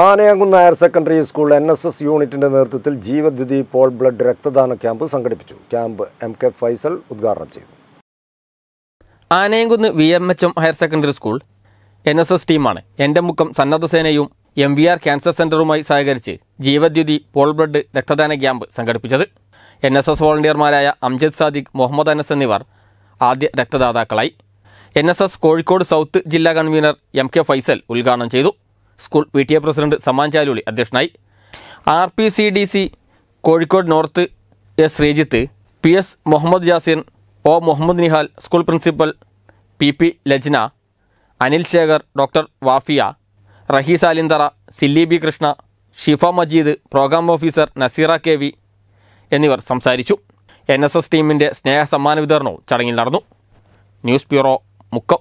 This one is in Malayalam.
Anayamkunnu higher secondary school N S S യൂണിറ്റിന്റെ നേതൃത്വത്തിൽ ജീവദ്യുതി പോൾ ബ്ലഡ് രക്തദാന ക്യാമ്പ് സംഘടിപ്പിച്ചു. ക്യാമ്പ് എം കെ ഫൈസൽ ഉദ്ഘാടനം ചെയ്തു. Anayamkunnu V M H M higher secondary school N S S ടീമാണ്. എന്റെ മുഖം സന്നദ്ധ സേനയും എം വി ആർ ക്യാൻസർ സെന്ററുമായി സഹകരിച്ച് ജീവദ്യുതി പോൾ ബ്ലഡ് രക്തദാന ക്യാമ്പ് സംഘടിപ്പിച്ചത് എൻ എസ് എസ് വോളണ്ടിയർമാരായ അംജദ് സാദിഖ് മുഹമ്മദ് അനസ് എന്നിവർ ആദ്യ രക്തദാതാക്കളായി. N S S Kozhikode south ജില്ലാ കൺവീനർ എം കെ ഫൈസൽ ഉദ്ഘാടനം ചെയ്തു. School P T A president Saman Chaluli അധ്യക്ഷനായി. R P C D C Kozhikode north S Sreejith P S Muhammad Jasir O Muhammad Nihal school principal P P Lajna Anil Shekhar doctor Wafiya Raheez Alinthara silly B Krishna Shifa Majeed program officer Nazeera K V എന്നിവർ സംസാരിച്ചു. എൻ എസ് എസ് ടീമിന്റെ സ്നേഹ സമ്മാന വിതരണവും ചടങ്ങിൽ നടന്നു. News bureau Mukkam.